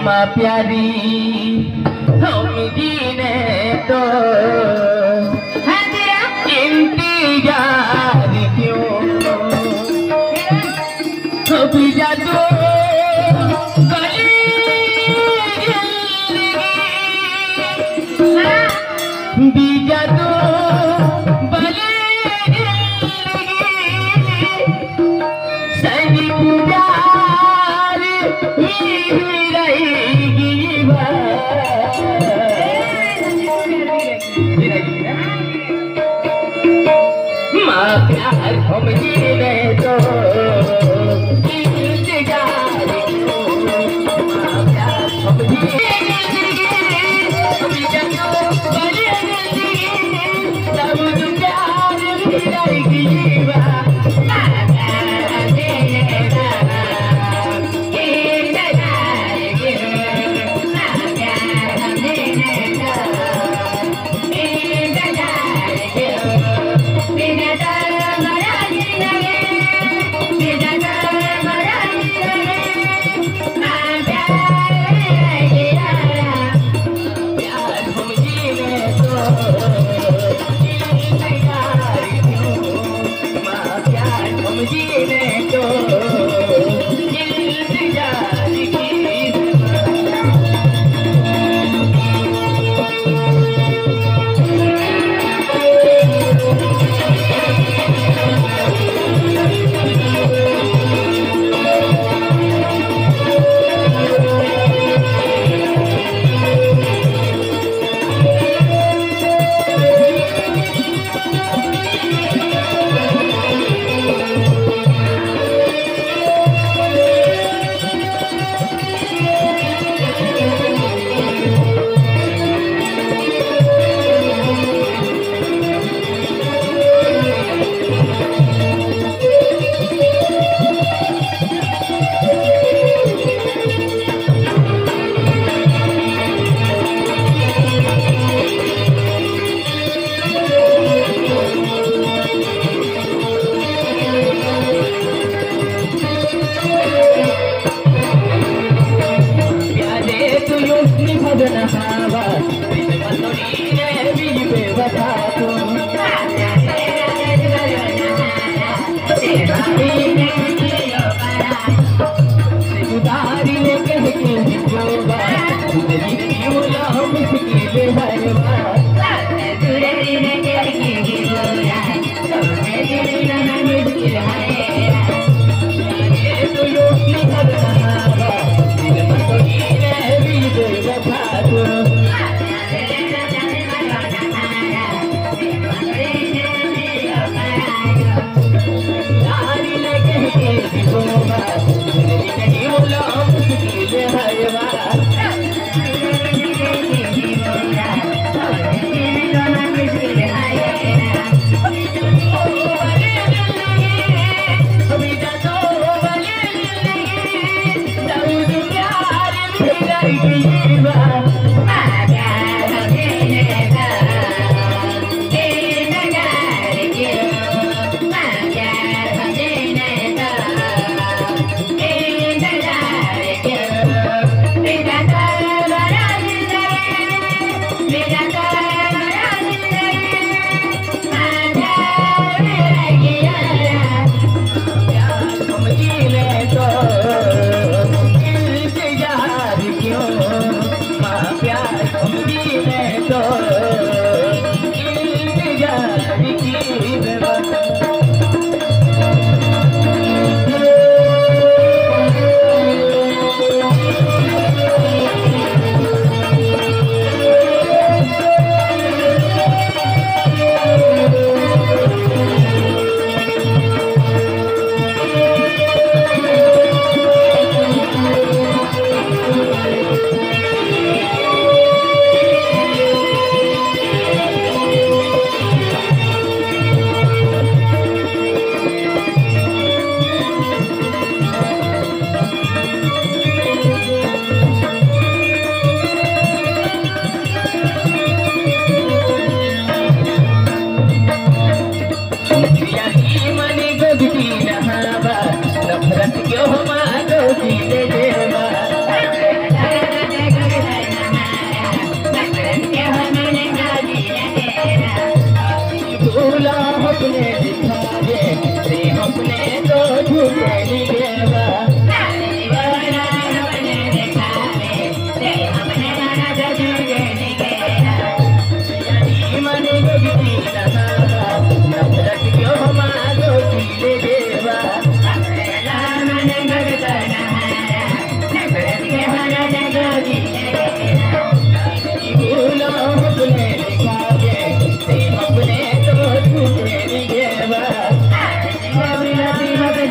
आत्मा प्यारी हम जीने तो। हाँ इंतज़ार माँ प्यार हम जीने दो। Hey,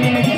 Thank you.